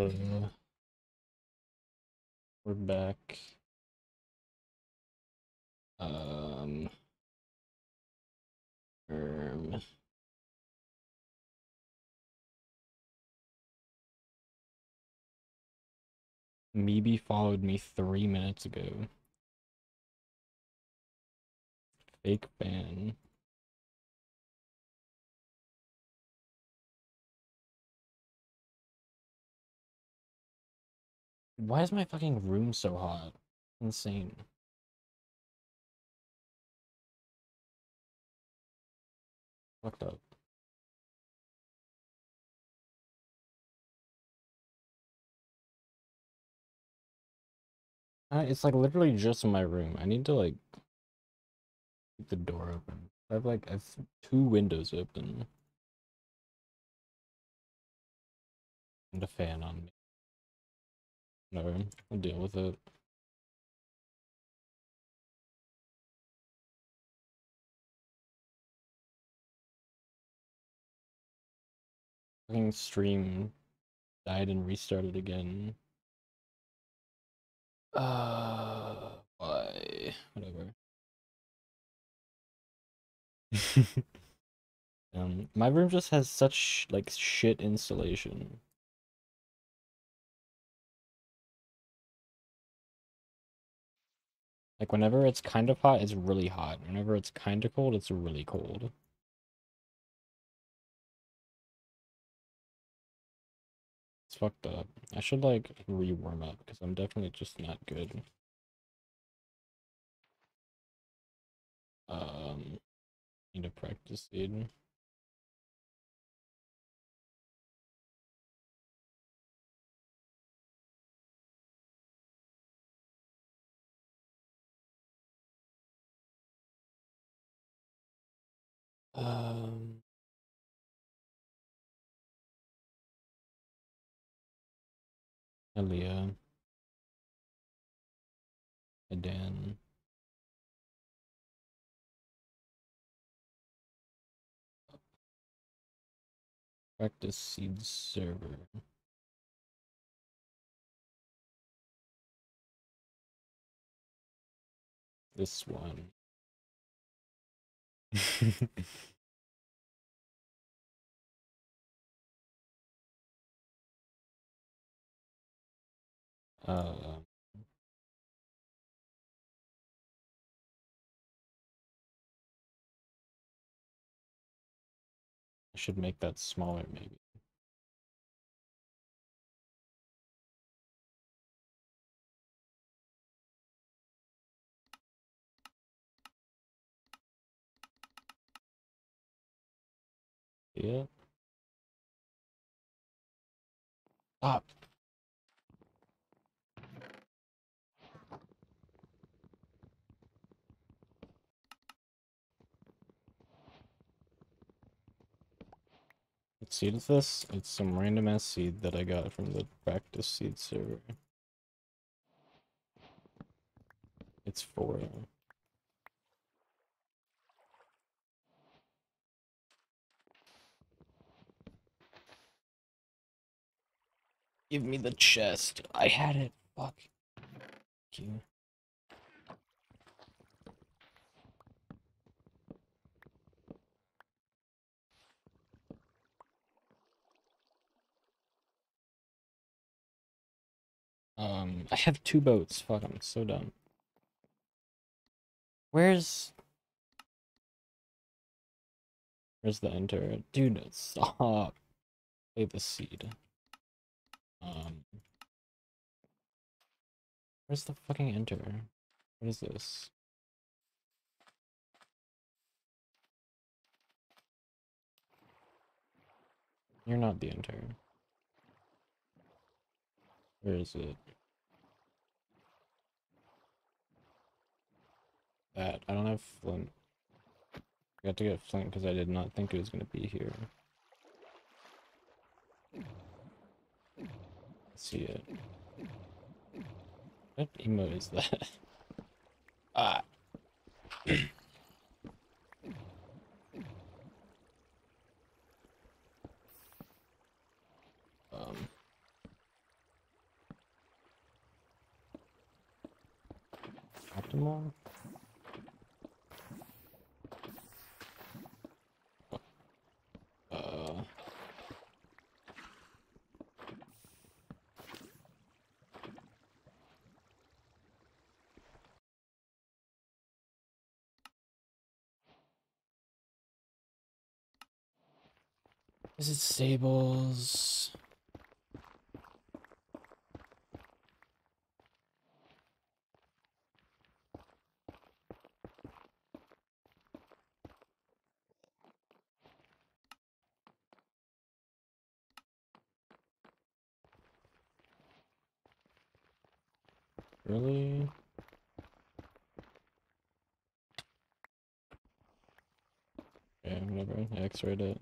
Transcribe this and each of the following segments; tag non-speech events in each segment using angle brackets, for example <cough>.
Uh, we're back. Um, um, Maybe followed me three minutes ago. Fake fan. Why is my fucking room so hot? Insane. Fucked up. Uh, it's like literally just my room. I need to like keep the door open. I have like I have two windows open. And a fan on me. No, I'll deal with it. Fucking stream died and restarted again. Uh, why? Whatever. <laughs> um, my room just has such like shit installation. Like whenever it's kind of hot, it's really hot. Whenever it's kind of cold, it's really cold. It's fucked up. I should like re-warm up because I'm definitely just not good. Um, need to practice seed. Um, Aaliyah. Adan. Practice seed server. This one. <laughs> uh, I should make that smaller, maybe. Yeah. Stop. What seed is this? It's some random ass seed that I got from the practice seed server. It's four. Give me the chest. I had it. Fuck. Thank you. Um, I have two boats. Fuck, I'm so dumb. Where's... Where's the enter? Dude, stop. Play the seed. Um... Where's the fucking enter? What is this? You're not the enter. Where is it? that. I don't have flint. I got to get flint because I did not think it was going to be here. Let's see it. What emo is that? <laughs> ah. <clears throat> um. Optimal? Is it stables? Really? Yeah, whatever. I X-rayed it.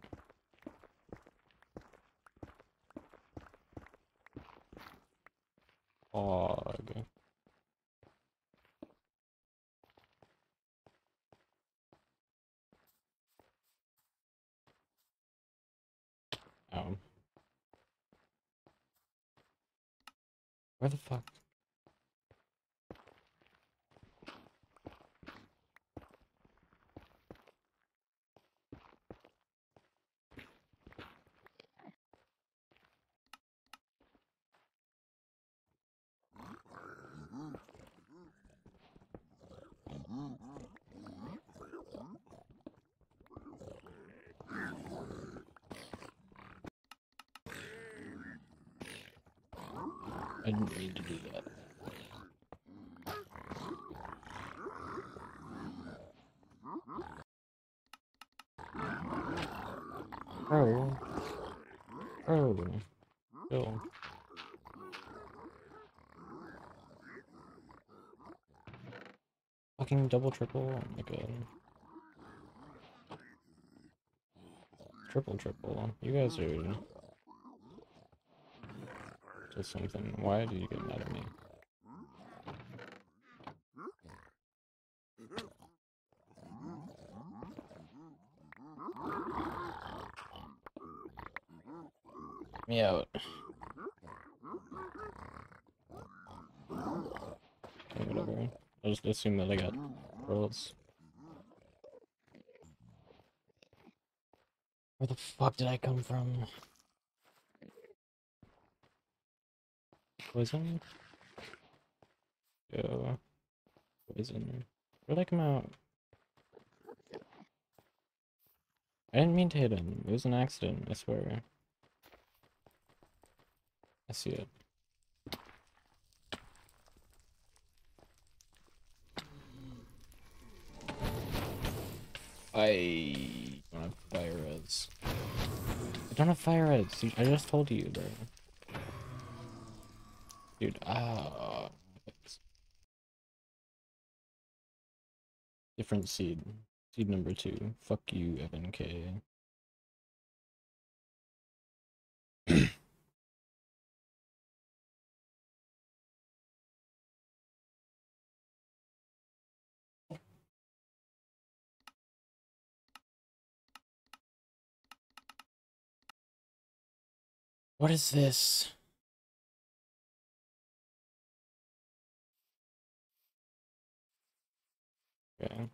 Where the fuck? I didn't mean to do that. Oh. Oh. Still. Double, triple, oh my god. Triple, triple. You guys are just something. Why do you get mad at me? Me out. Okay, whatever. I'll just assume that I got Where the fuck did I come from? Poison? Go. Poison. Where'd I come out? I didn't mean to hit him. It was an accident, I swear. I see it. I don't have fire res. I don't have fire res. I just told you, bro. Dude, ah. Different seed. Seed number two. Fuck you, Evan What is this? Okay.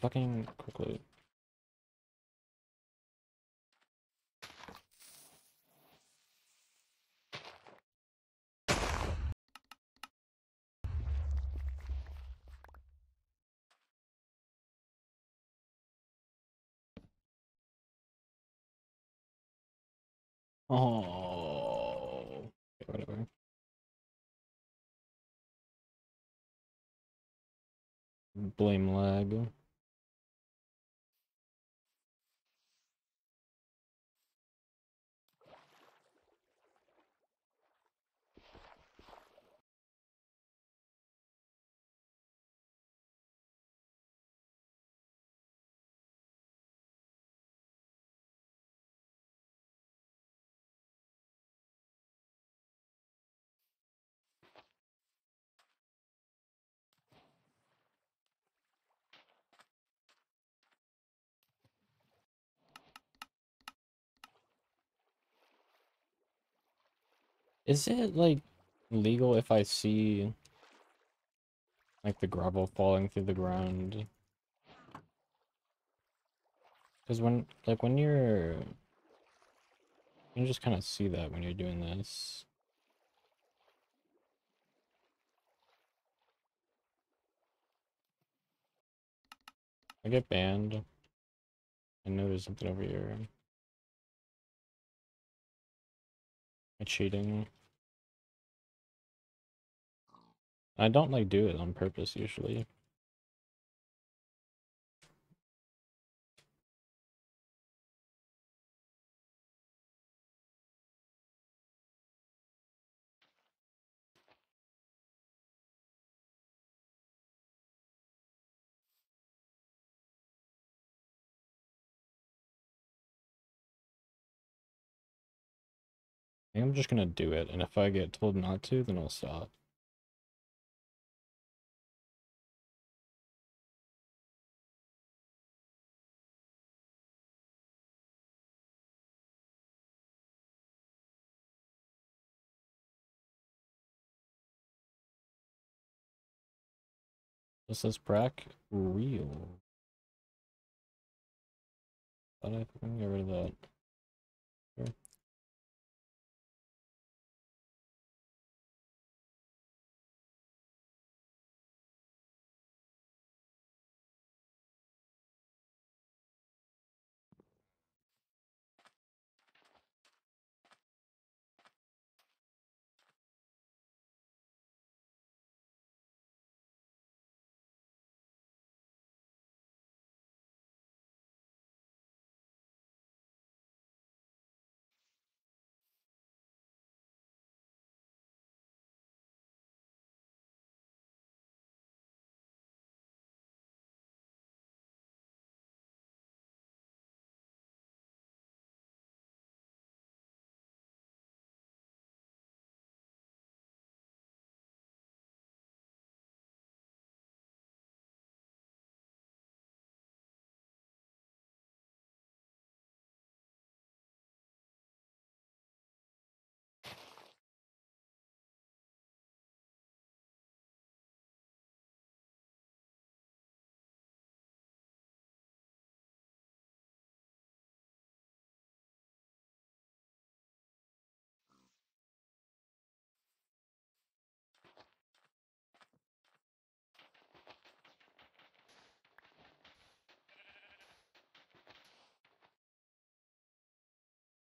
Fucking quickly. Oh. Blame lag. Is it like legal if I see like the gravel falling through the ground? Because when like when you're you just kind of see that when you're doing this. I get banned. I know there's something over here. Am cheating? I don't like do it on purpose usually. I'm just gonna do it, and if I get told not to, then I'll stop. This is Brack real. But I can get rid of that.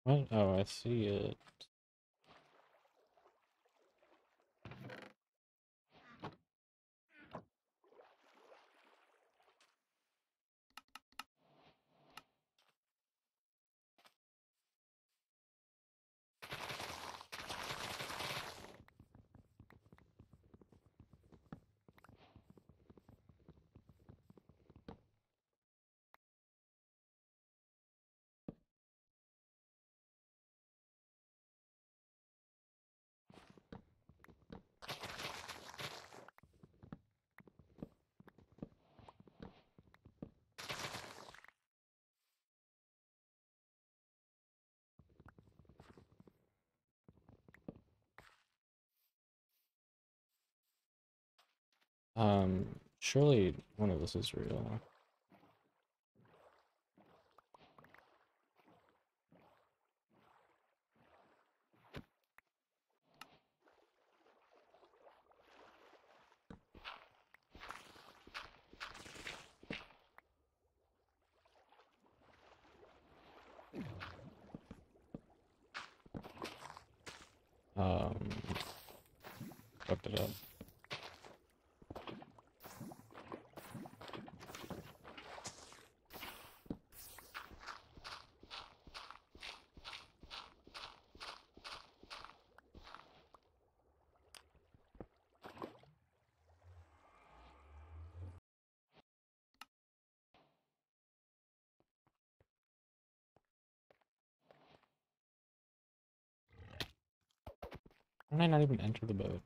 What? Oh, I see it. Um, surely one of this is real. Um, fucked it up. I not even enter the boat?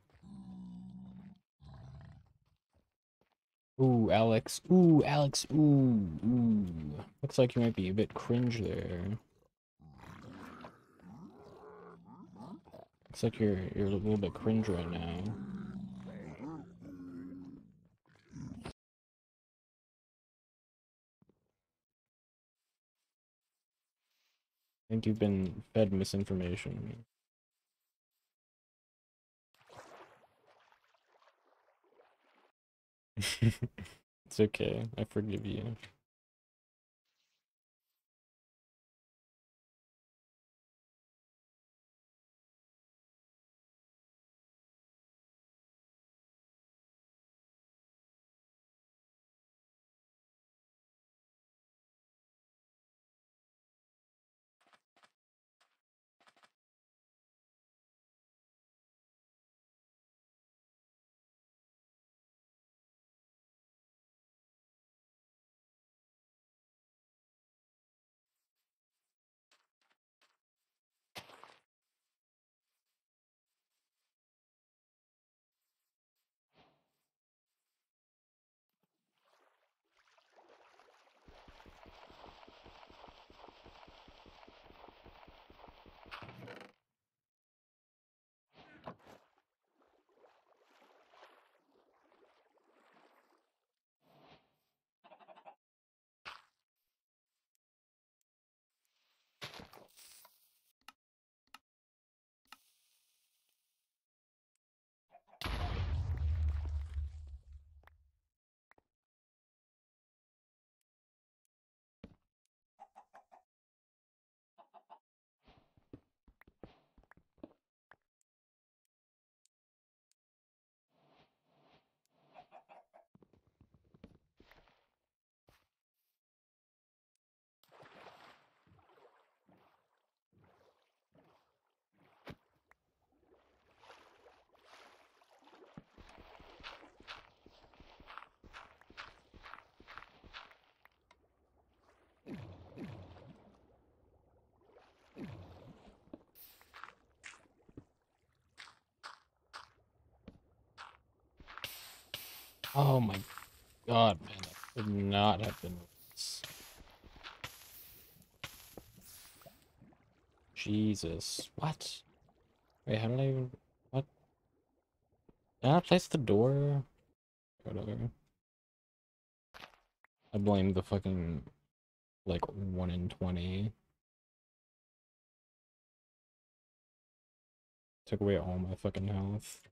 Ooh, Alex. Ooh, Alex. Ooh, ooh. Looks like you might be a bit cringe there. Looks like you're you're a little bit cringe right now. I think you've been fed misinformation. <laughs> it's okay. I forgive you. Oh my god, man, that could not have been worse. Jesus. What? Wait, how did I even what? Did I place the door? Whatever. I blame the fucking like one in twenty. Took away all my fucking health.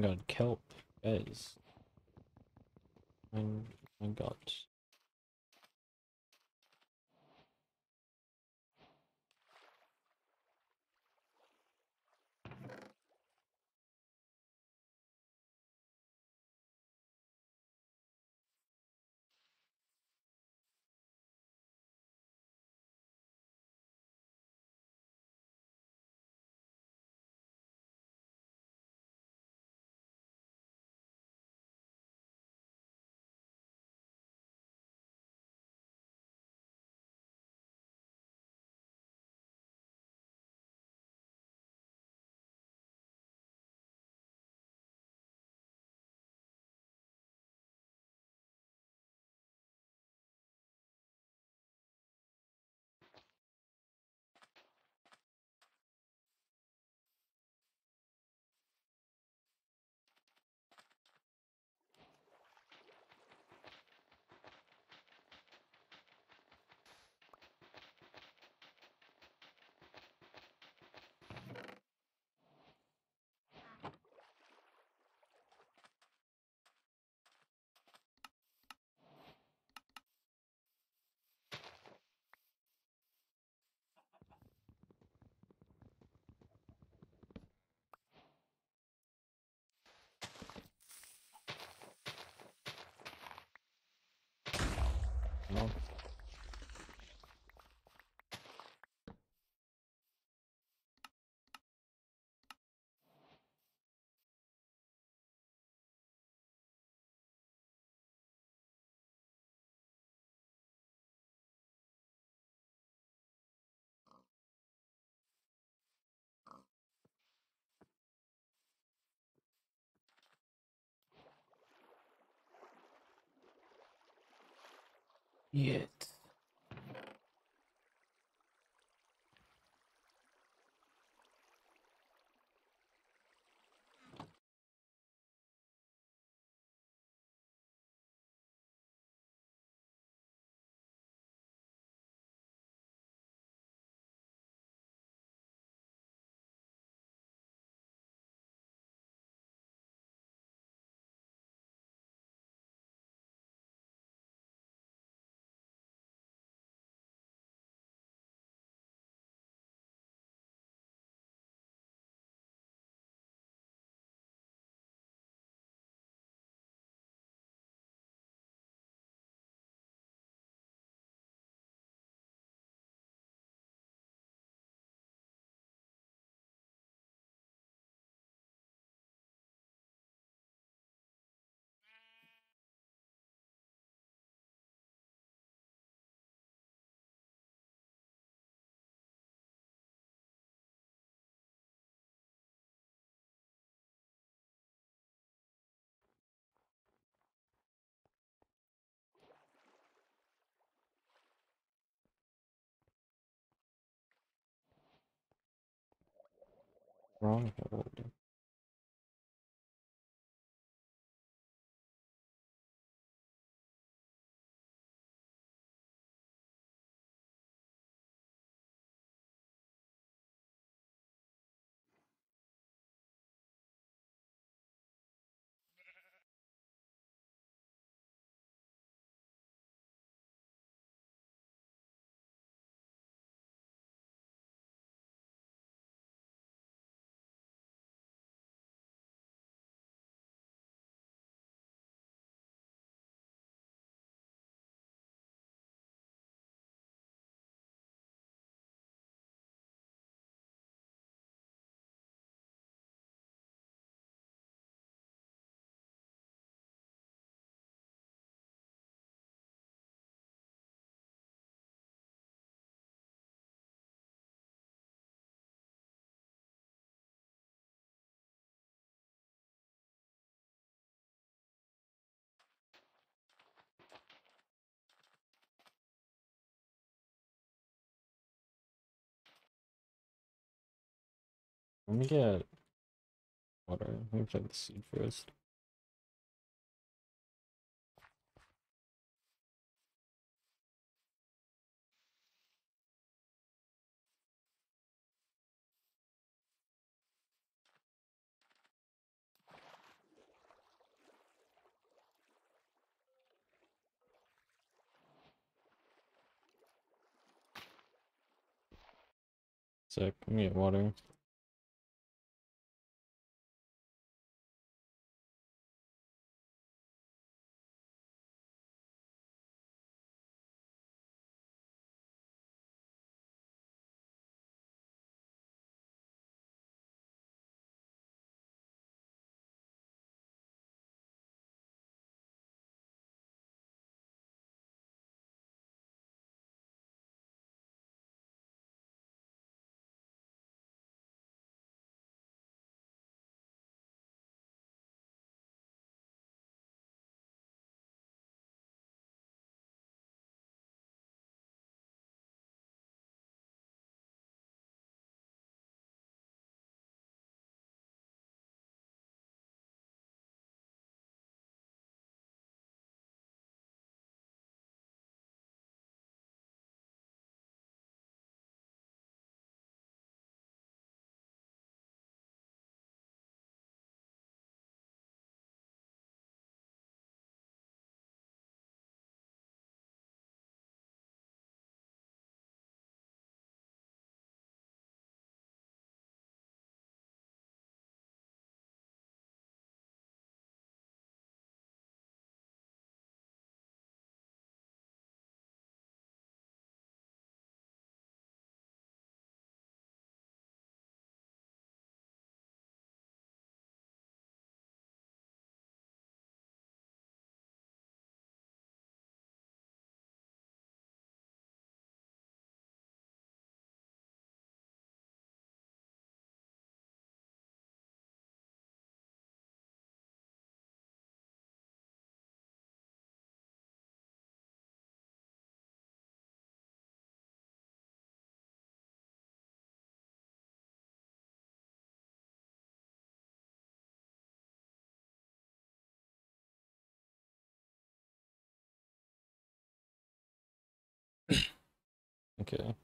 God, kelp, guys. My, my god. on. Yet. Wrong Let me get water. Let me check the seed first. Sick. Let me get water. Okay.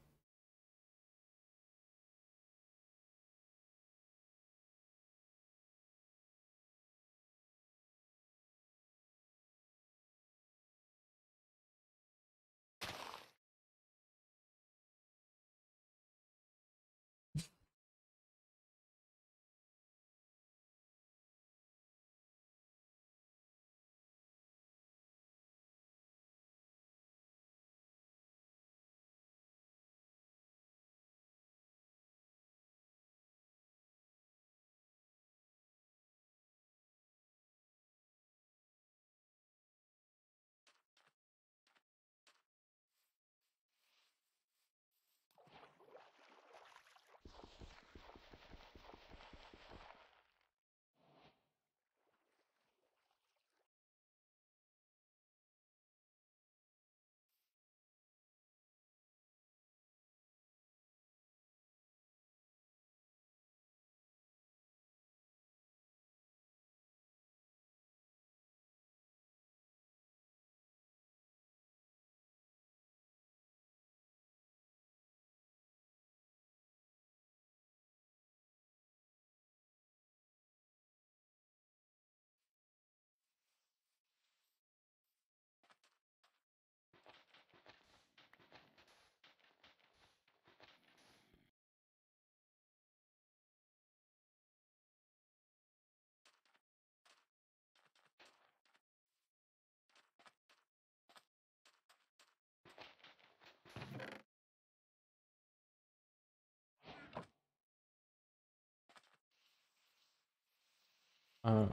Uh,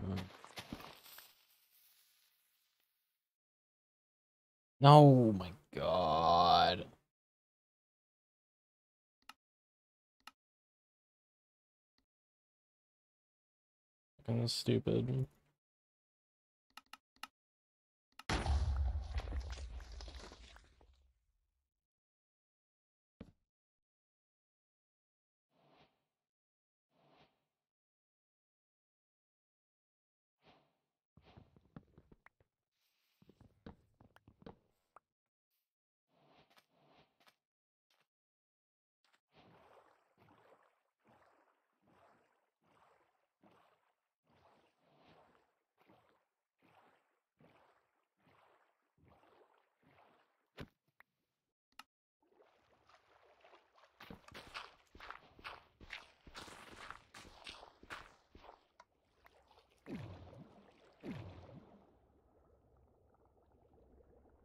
no, my God. Fucking stupid.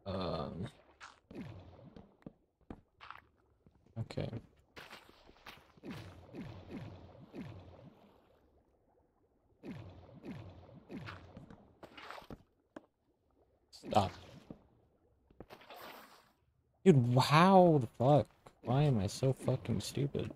Um. Okay. Stop. Dude, how the fuck? Why am I so fucking stupid?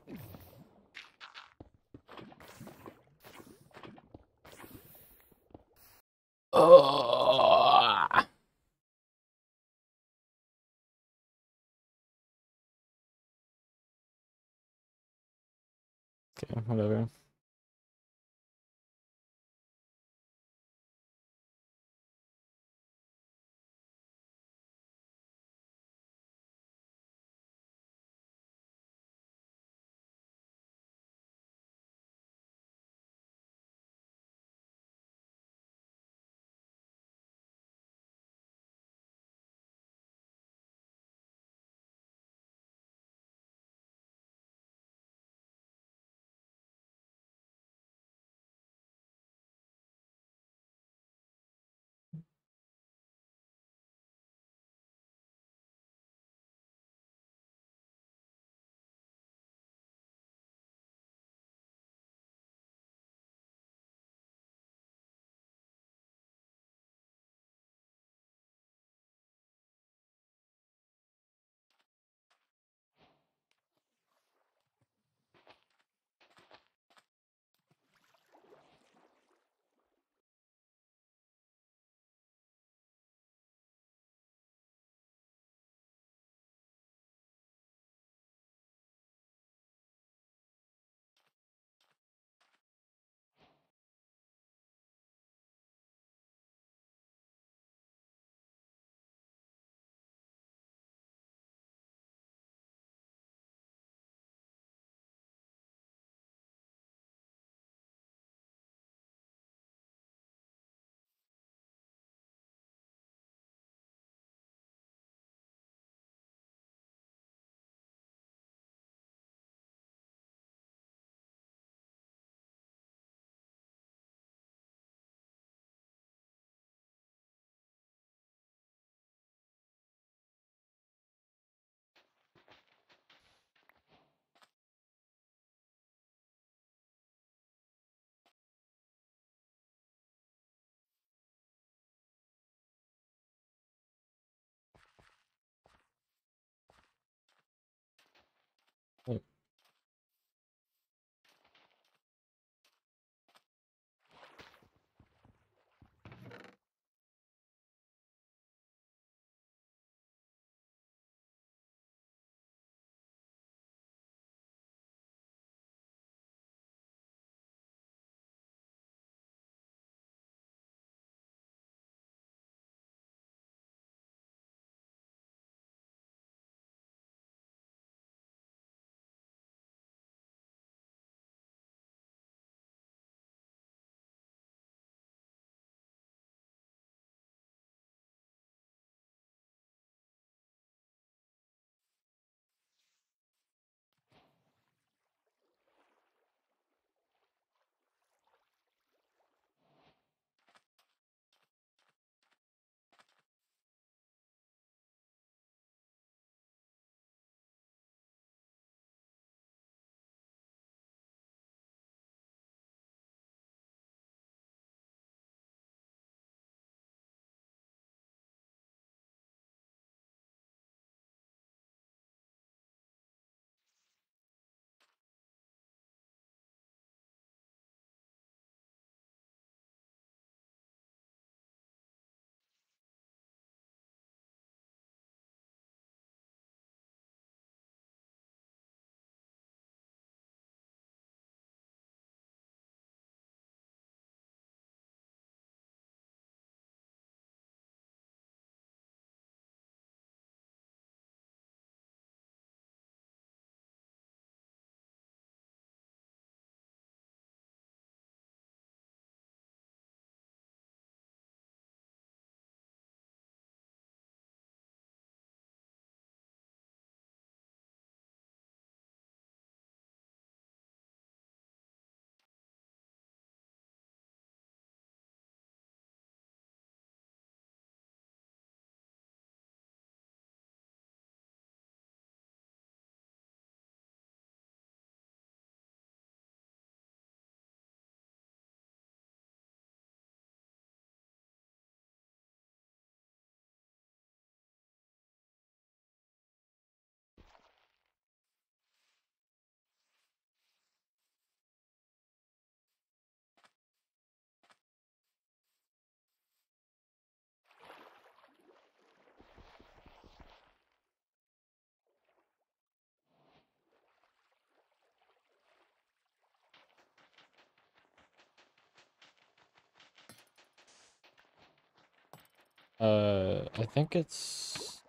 Uh, I think it's.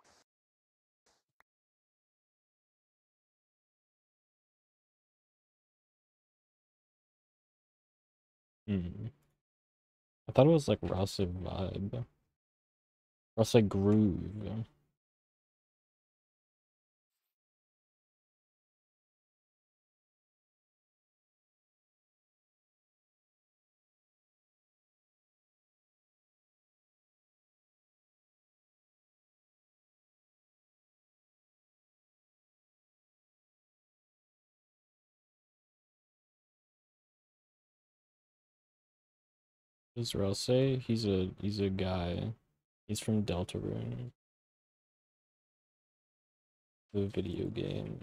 Hmm. I thought it was like Rasa vibe. Rasa groove. Is Rosé? He's a he's a guy. He's from Deltarune. The video game.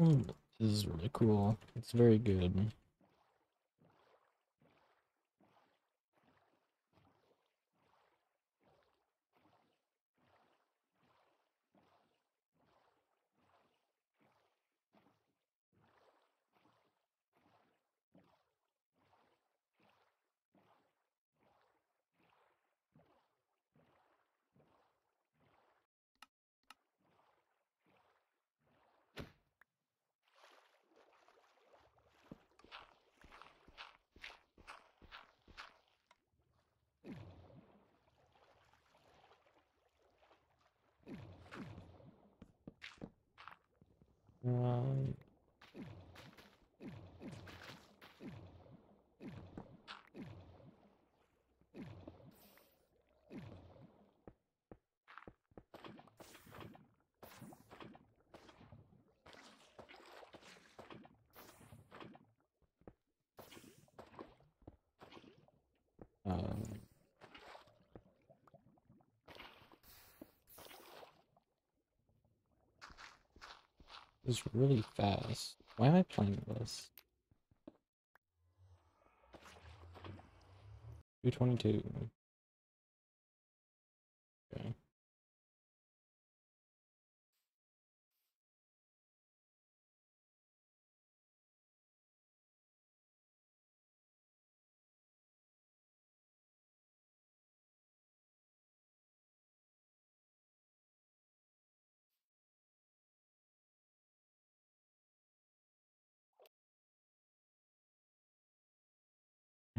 Mm, This is really cool. It's very good. Um, it's really fast. Why am I playing this? 222.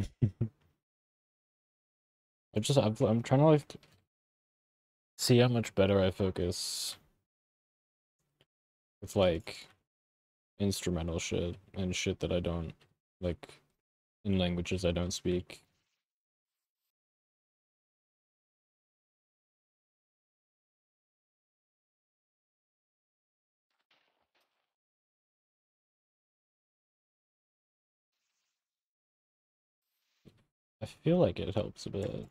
<laughs> I just I'm, I'm trying to like see how much better I focus with like instrumental shit and shit that I don't like in languages I don't speak. I feel like it helps a bit.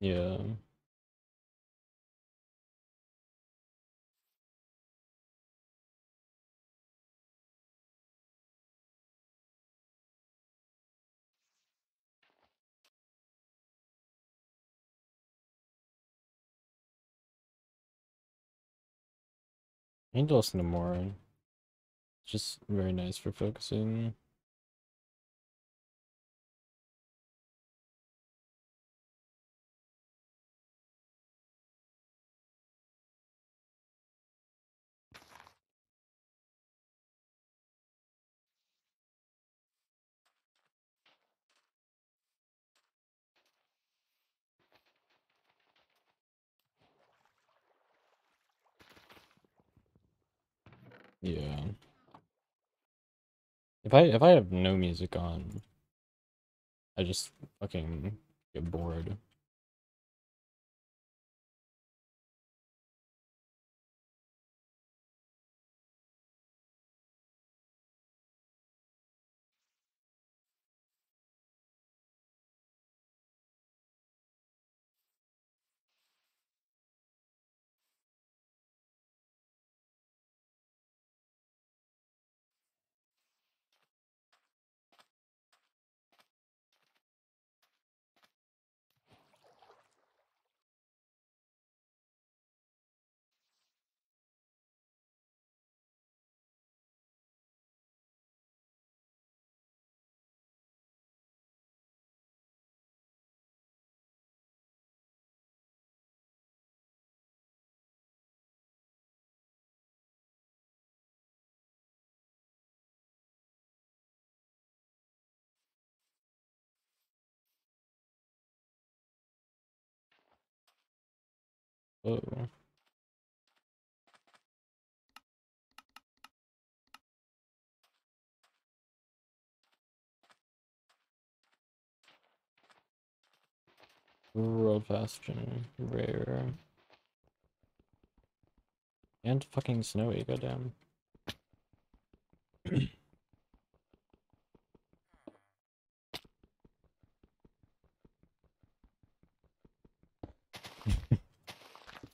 Yeah. Angelus in more. morning. Just very nice for focusing. If I if I have no music on, I just fucking get bored. Oh. Real fast gen rare. And fucking snowy, goddamn.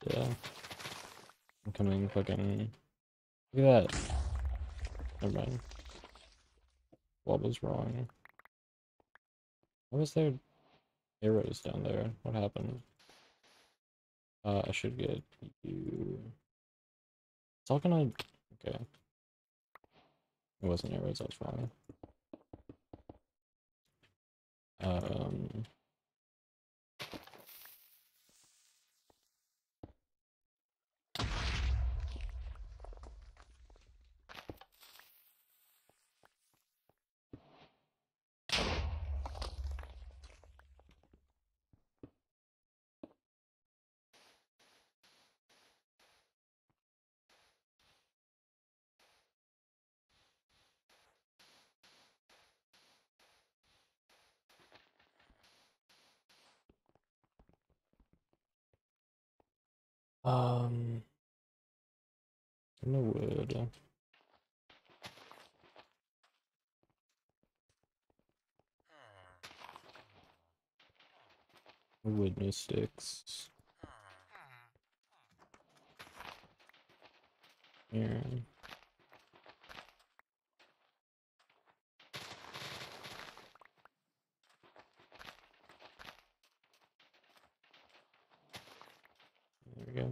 yeah. I'm fucking look at that. Never mind. What was wrong? Why was there arrows down there? What happened? Uh I should get you it's all gonna okay. It wasn't arrows, I was wrong. Um, no wood. No sticks. Here. There we go.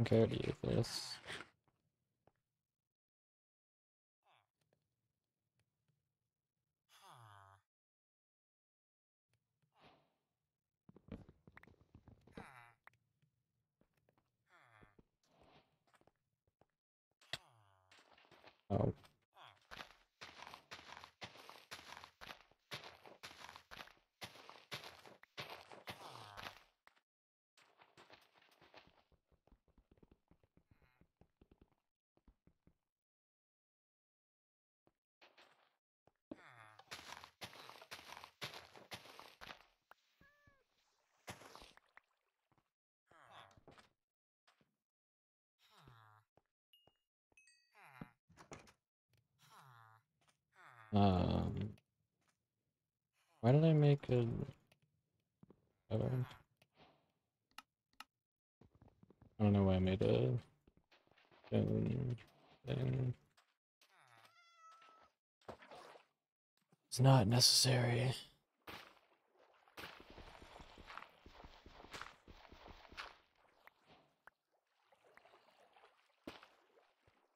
Okay, already ate this. Oh. Um. Why did I make a? I don't know why I made a thing. It's not necessary.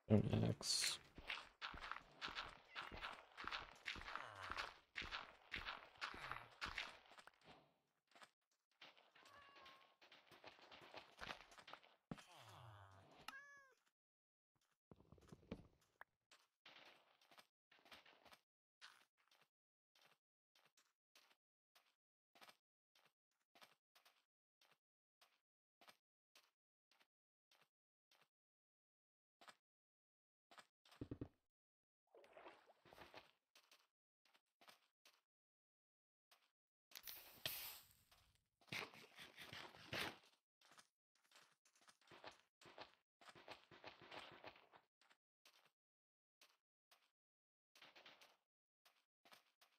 Don't X.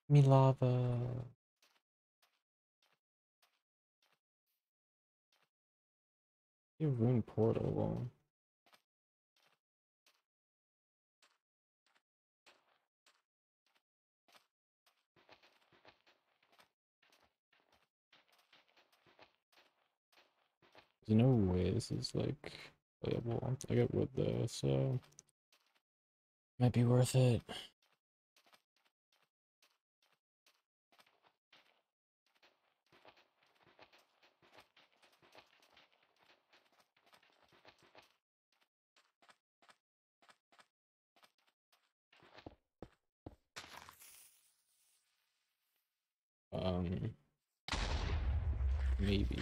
Me lava. You ruined portal. There's no way this is like playable. I got wood though, so might be worth it. Um, maybe.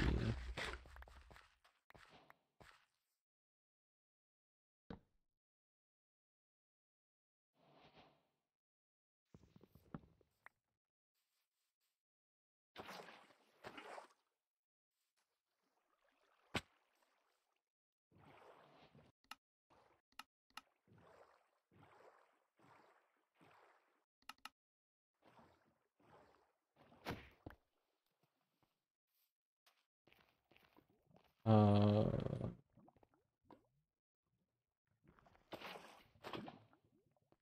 Uh,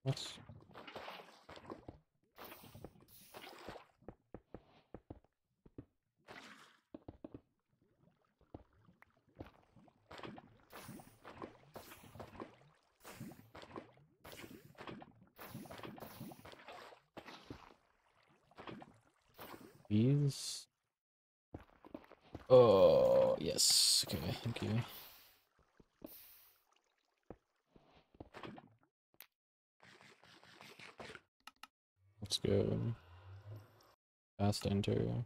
what's these? Oh, yes. Okay, thank you. Let's go. Fast enter.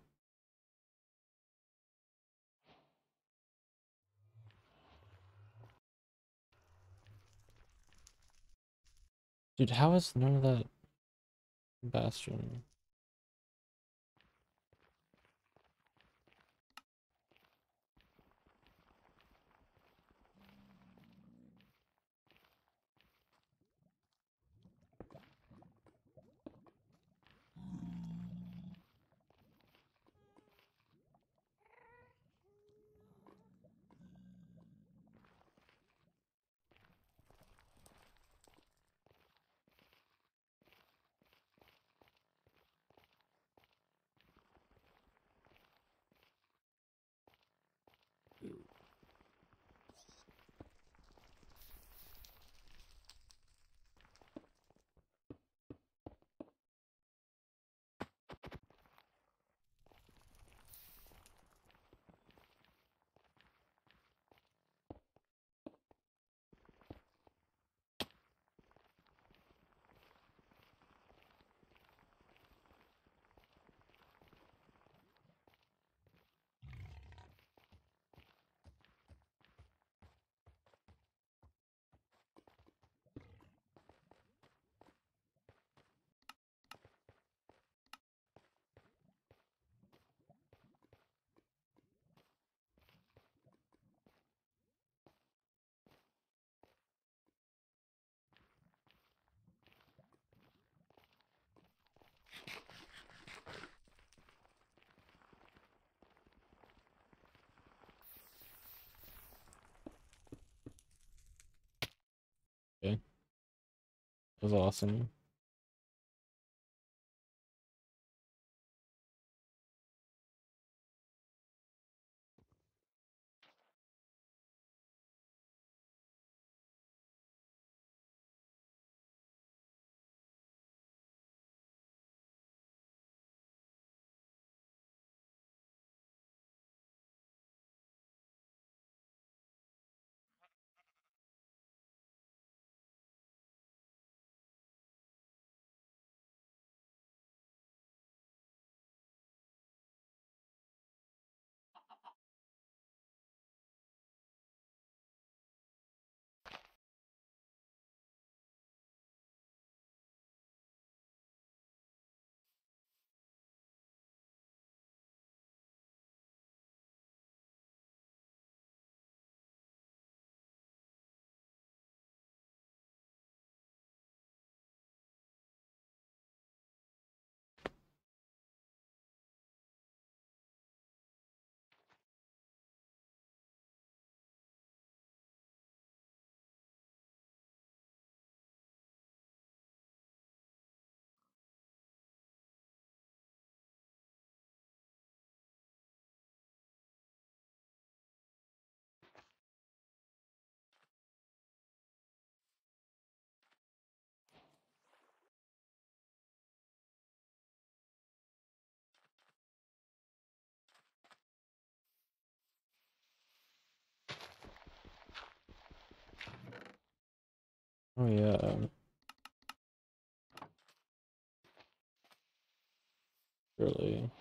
Dude, how is none of that bastion? Was awesome. Oh yeah. Surely.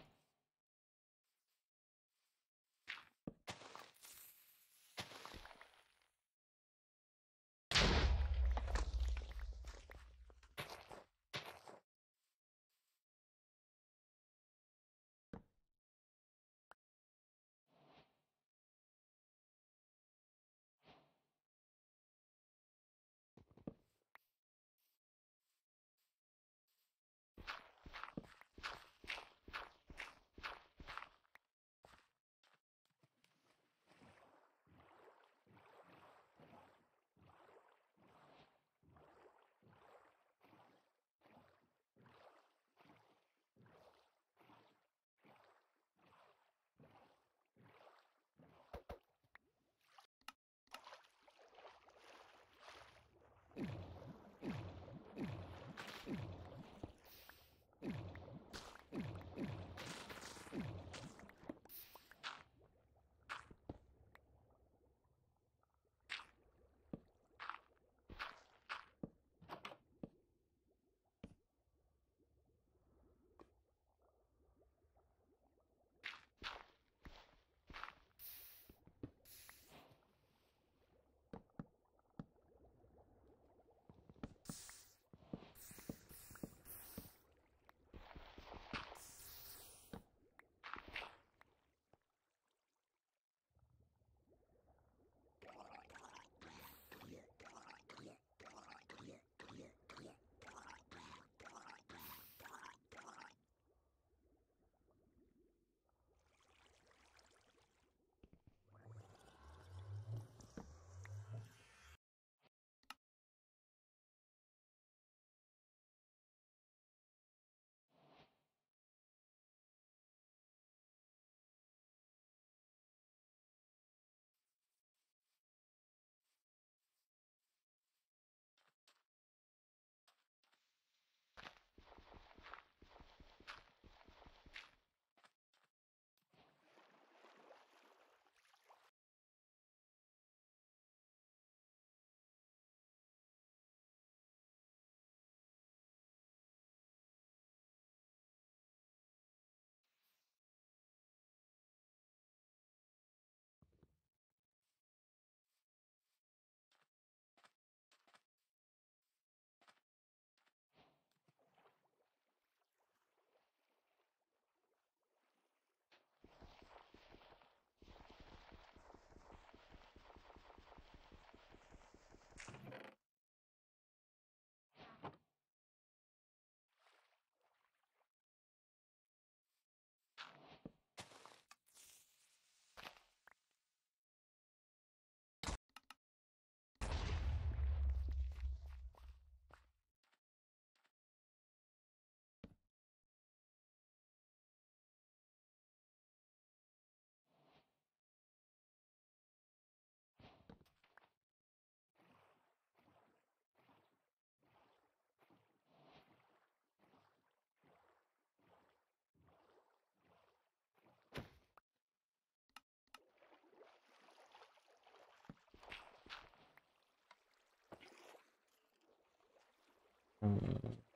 嗯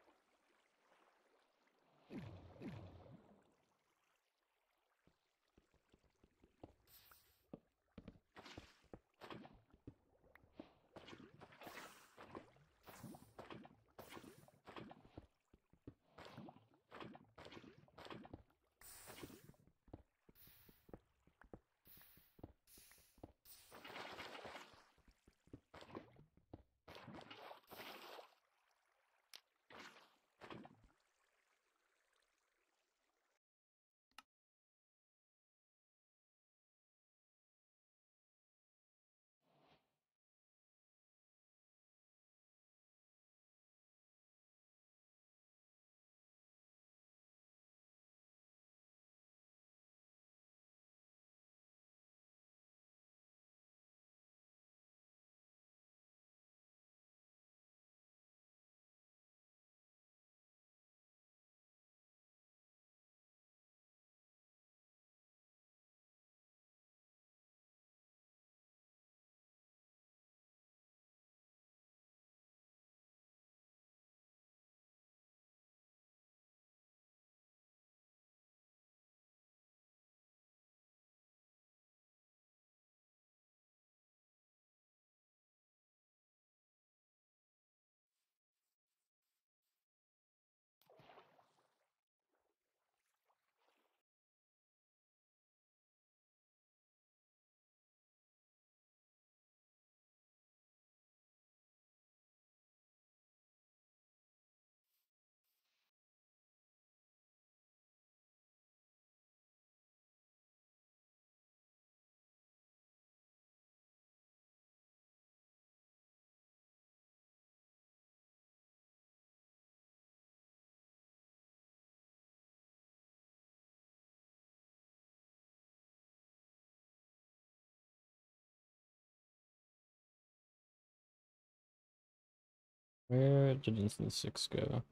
Where did Instance 6 go?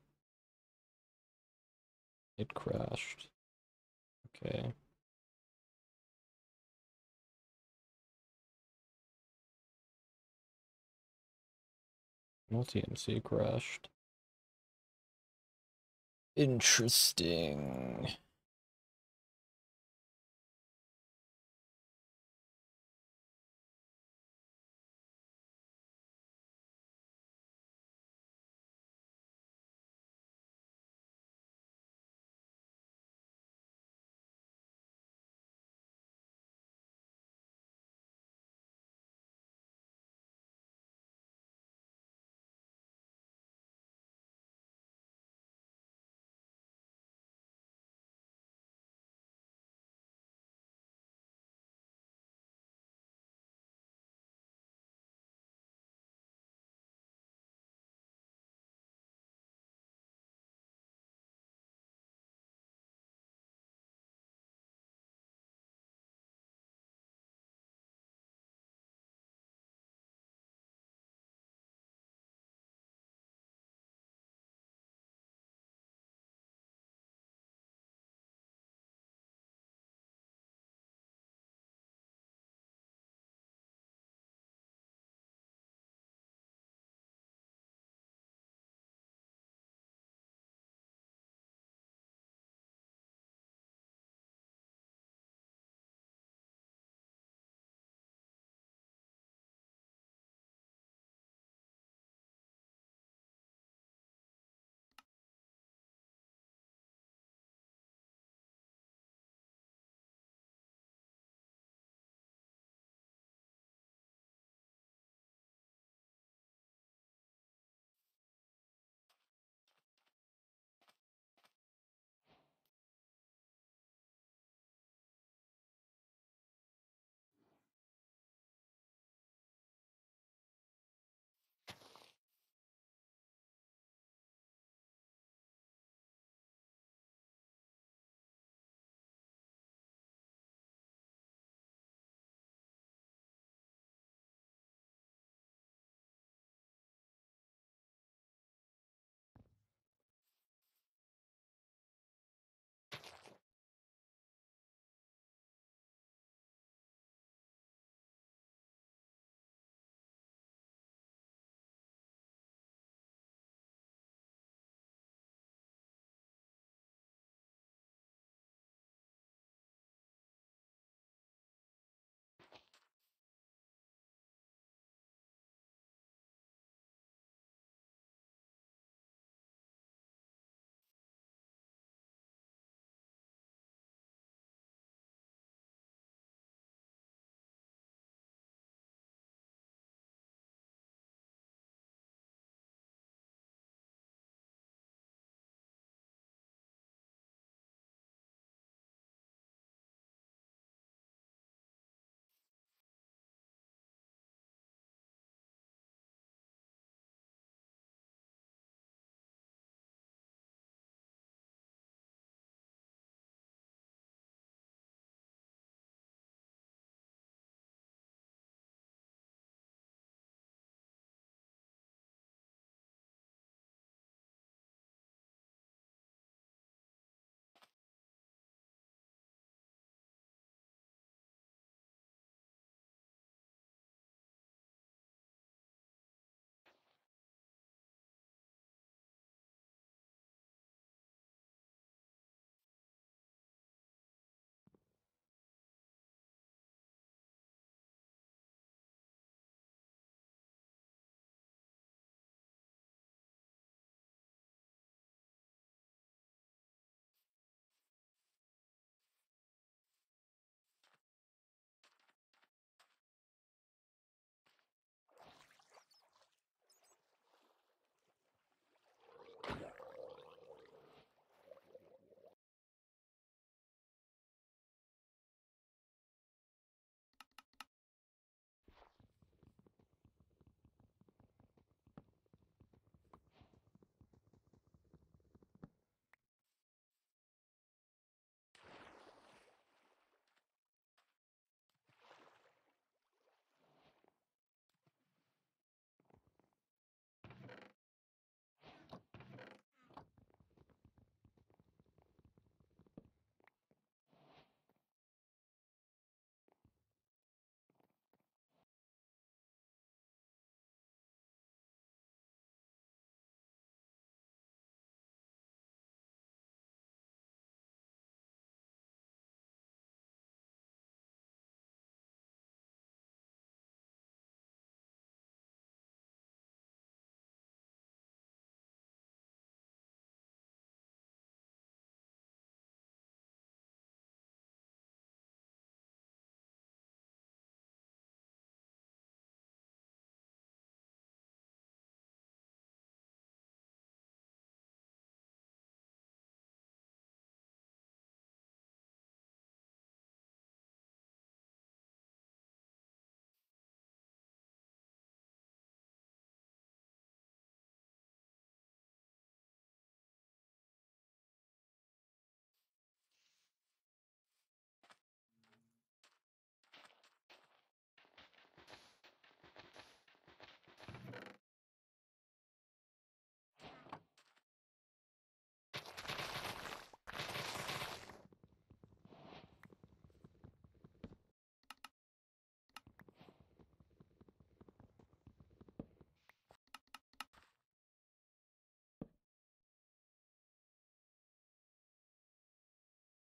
It crashed. Okay. Multi-MC crashed. Interesting.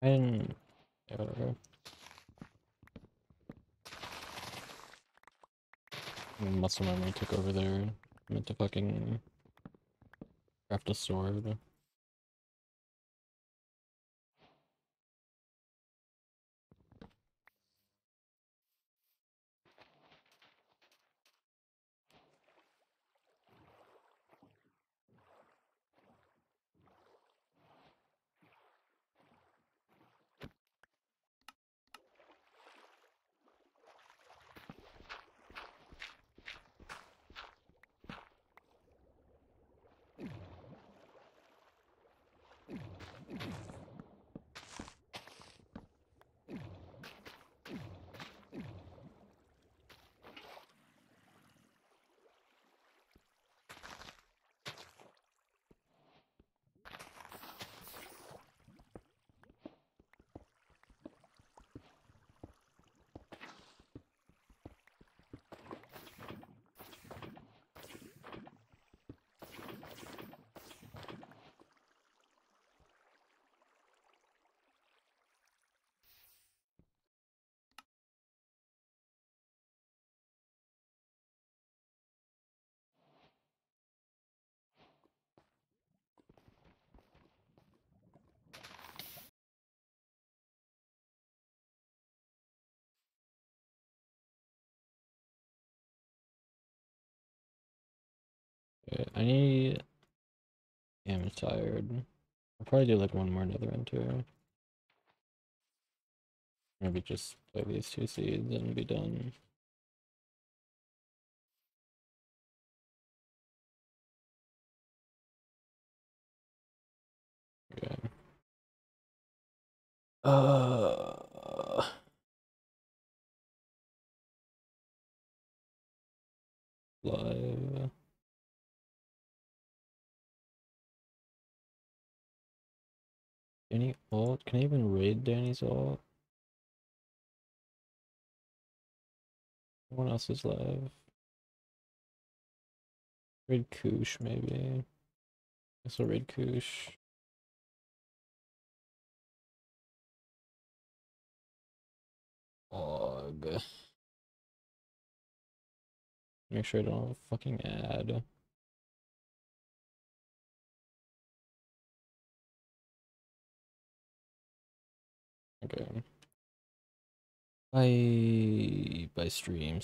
Whatever. Muscle memory took over there. Meant to fucking craft a sword. Okay, I need. Yeah, I'm tired. I'll probably do like one more nether enter. Maybe just play these two seeds and be done. Okay. Uh. Live. Any ult? Can I even raid Danny's ult? Someone else is live. Raid Koosh, maybe. Guess I'll raid Koosh. Og. Make sure I don't have a fucking ad. Okay. Bye. Bye streams.